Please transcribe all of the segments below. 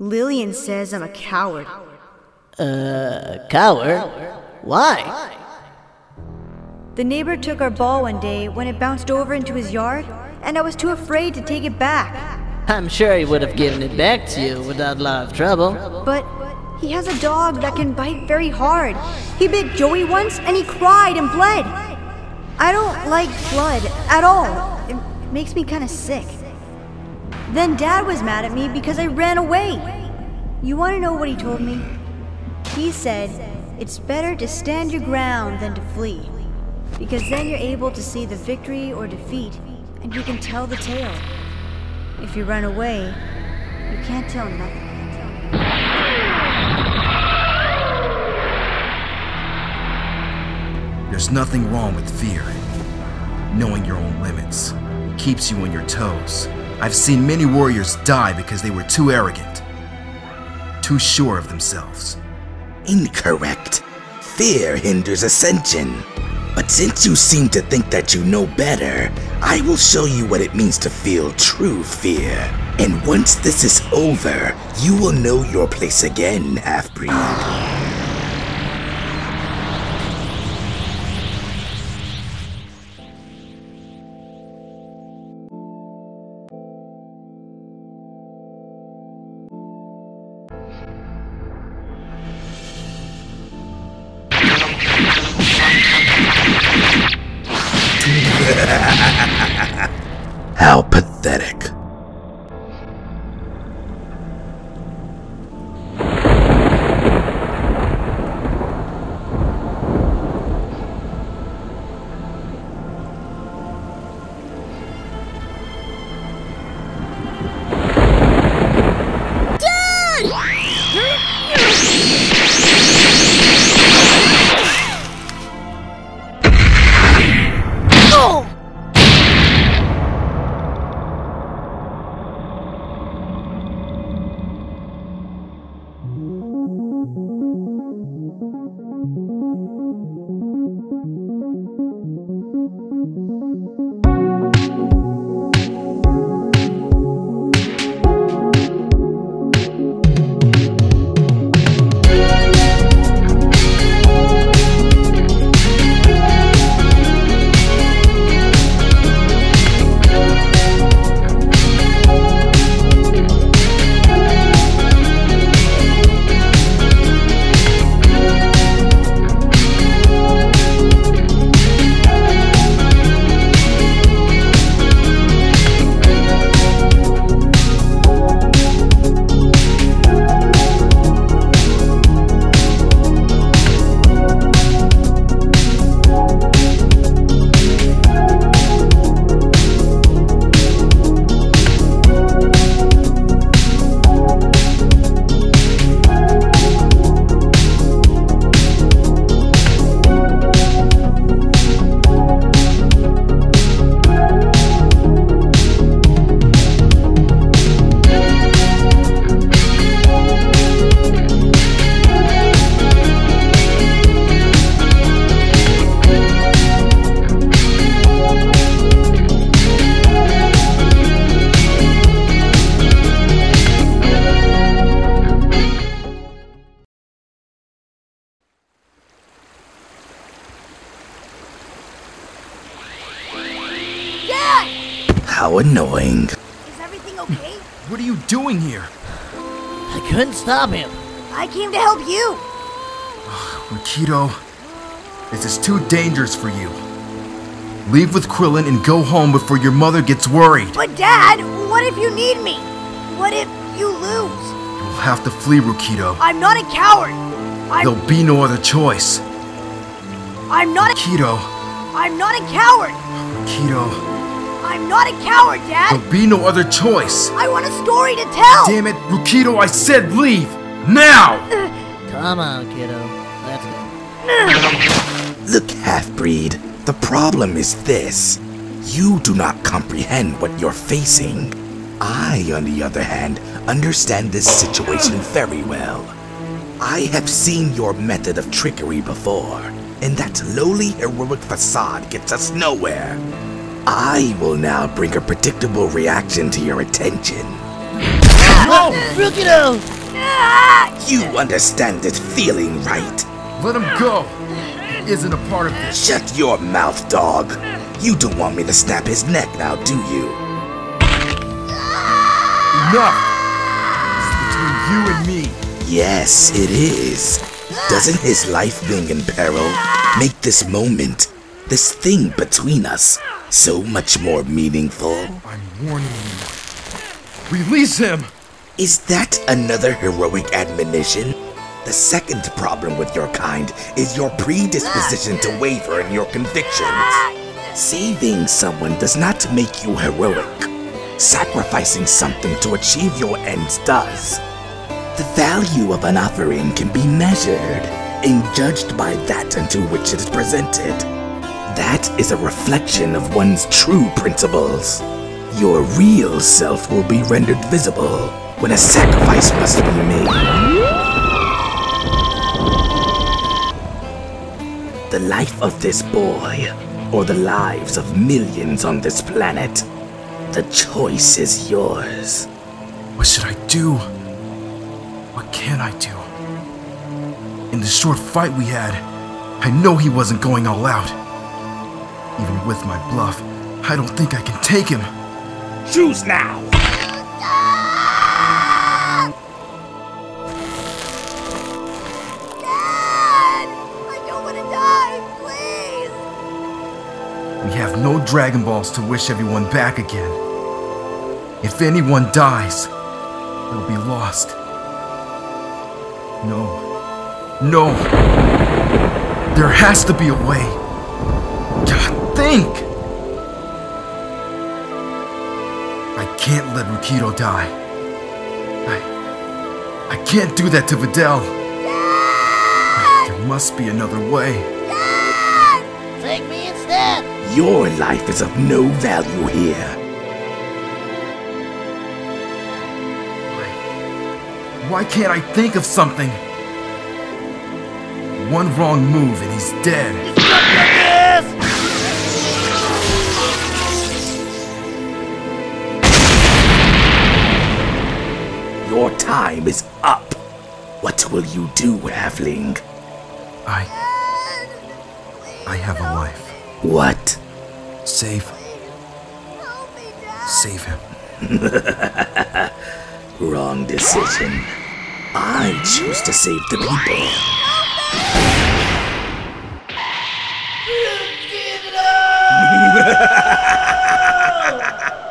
Lillian says I'm a coward. Uh, coward? Why? The neighbor took our ball one day when it bounced over into his yard, and I was too afraid to take it back. I'm sure he would have given it back to you without a lot of trouble. But he has a dog that can bite very hard. He bit Joey once and he cried and bled. I don't like blood at all. It makes me kind of sick. Then Dad was mad at me because I ran away. You want to know what he told me? He said, It's better to stand your ground than to flee, because then you're able to see the victory or defeat, and you can tell the tale. If you run away, you can't tell nothing. There's nothing wrong with fear. Knowing your own limits keeps you on your toes. I've seen many warriors die because they were too arrogant, too sure of themselves. Incorrect. Fear hinders ascension. But since you seem to think that you know better, I will show you what it means to feel true fear. And once this is over, you will know your place again, half-breed. Stop him. I came to help you. Rikito, this is too dangerous for you. Leave with Krillin and go home before your mother gets worried. But Dad, what if you need me? What if you lose? You'll have to flee, Rukito. I'm not a coward. I'm There'll be no other choice. I'm not a Rukito, I'm not a coward. Rukito, I'm not a coward, Dad. there'll be no other choice. I want a story to tell. Damn it, Rukito, I said leave! Now! Come on, kiddo. Let's go. Look, half-breed, the problem is this. You do not comprehend what you're facing. I, on the other hand, understand this situation very well. I have seen your method of trickery before, and that lowly heroic facade gets us nowhere. I will now bring a predictable reaction to your attention. go! Rukido! You understand this feeling, right? Let him go! He isn't a part of this. Shut your mouth, dog. You don't want me to snap his neck now, do you? Enough! It's between you and me. Yes, it is. Doesn't his life being in peril make this moment, this thing between us, so much more meaningful? I'm warning you. Release him! Is that another heroic admonition? The second problem with your kind is your predisposition to waver in your convictions. Saving someone does not make you heroic. Sacrificing something to achieve your ends does. The value of an offering can be measured and judged by that unto which it is presented. That is a reflection of one's true principles. Your real self will be rendered visible when a sacrifice must be made. The life of this boy, or the lives of millions on this planet, the choice is yours. What should I do? What can I do? In the short fight we had, I know he wasn't going all out. Even with my bluff, I don't think I can take him. Choose now! Dad! I don't want to die, please! We have no Dragon Balls to wish everyone back again. If anyone dies, they'll be lost. No. No. There has to be a way. God, think! I can't let Rukido die. I. I can't do that to Videl. There must be another way. Take me instead! Your life is of no value here. Why, Why can't I think of something? One wrong move and he's dead. Time is up. What will you do, Halfling? I. I have a wife. What? Save. Save him. Wrong decision. I choose to save the people.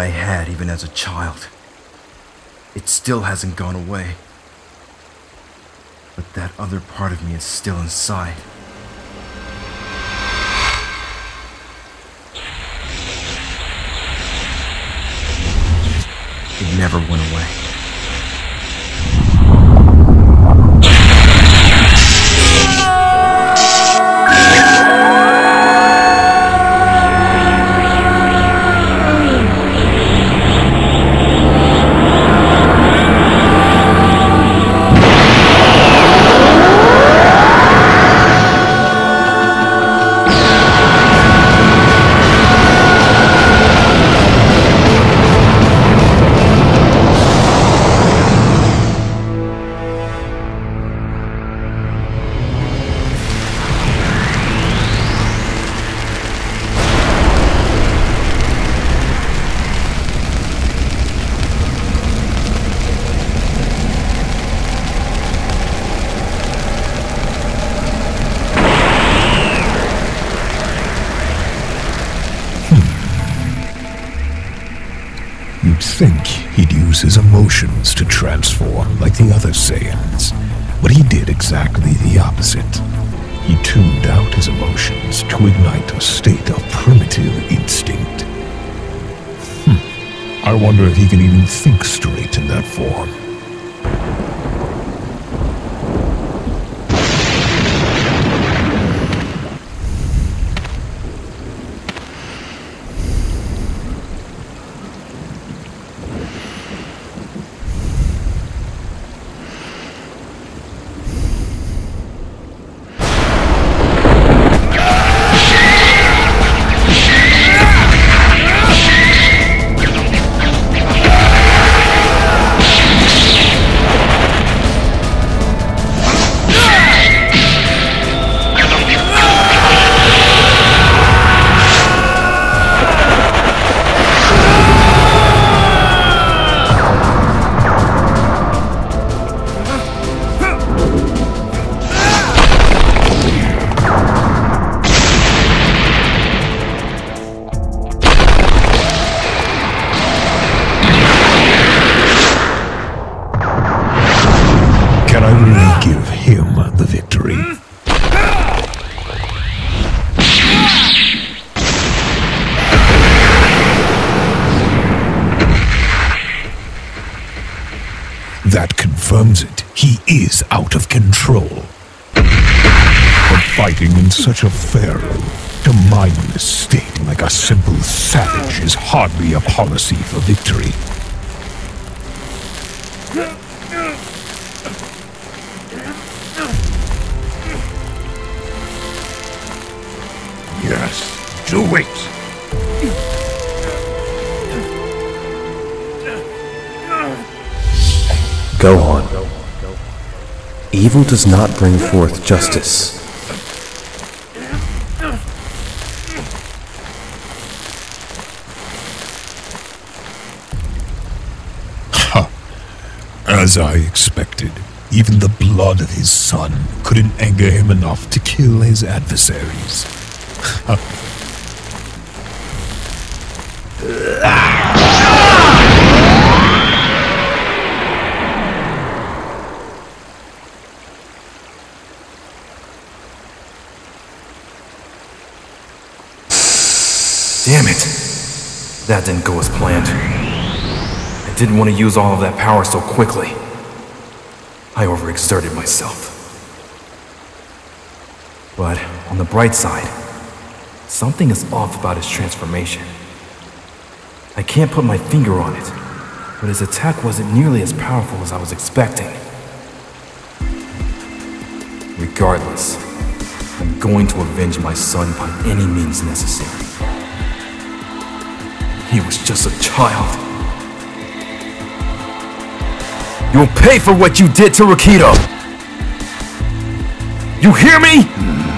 I had even as a child. It still hasn't gone away. But that other part of me is still inside. It never went away. Think he'd use his emotions to transform like the other Saiyans, but he did exactly the opposite. He tuned out his emotions to ignite a state of primitive instinct. Hmm. I wonder if he can even think straight in that form. Give him the victory? That confirms it. He is out of control. But fighting in such a feral, to mindless state like a simple savage is hardly a policy for victory. Do it! Go on. Evil does not bring forth justice. Ha! As I expected, even the blood of his son couldn't anger him enough to kill his adversaries. Damn it! That didn't go as planned. I didn't want to use all of that power so quickly. I overexerted myself. But on the bright side, something is off about his transformation. I can't put my finger on it, but his attack wasn't nearly as powerful as I was expecting. Regardless, I'm going to avenge my son by any means necessary. He was just a child. You'll pay for what you did to Rakido! You hear me?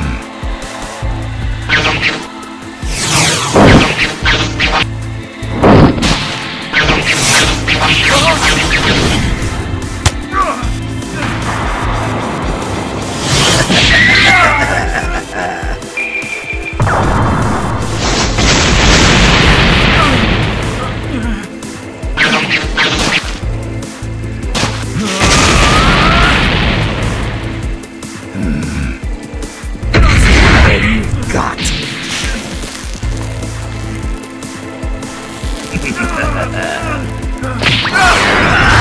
Got.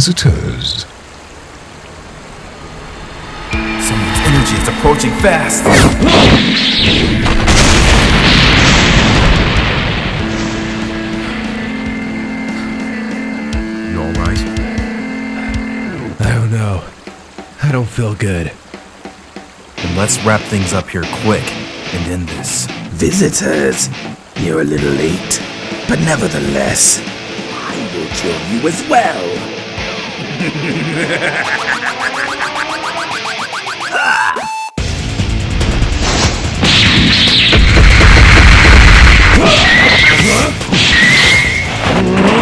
Visitors. Someone's energy is approaching fast. You alright? I don't know. I don't feel good. Then let's wrap things up here quick and end this. Visitors? You're a little late, but nevertheless, I will kill you as well. Oh.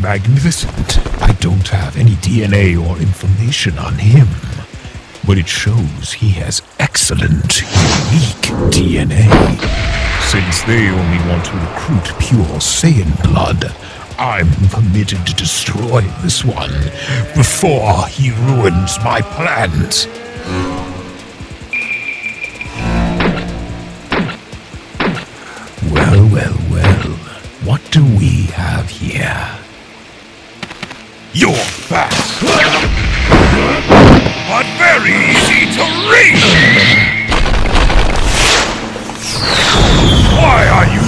Magnificent. I don't have any DNA or information on him. But it shows he has excellent, unique DNA. Since they only want to recruit pure Saiyan blood, I'm permitted to destroy this one before he ruins my plans. Do we have here? You're fast, but very easy to reach! Why are you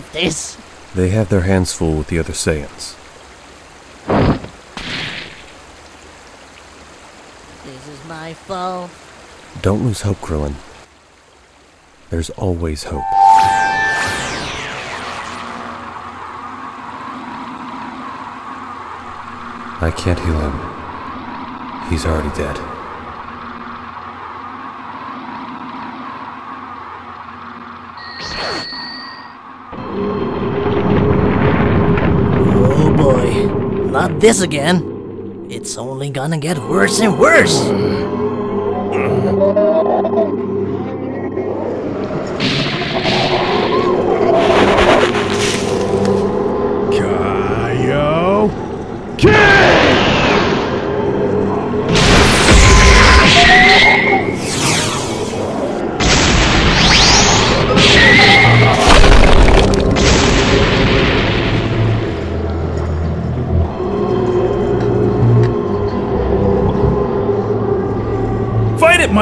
survive this. They have their hands full with the other Saiyans. This is my fault. Don't lose hope, Krillin. There's always hope. I can't heal him. He's already dead. Oh boy. Not this again. It's only gonna get worse and worse. Uh.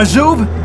Majuub!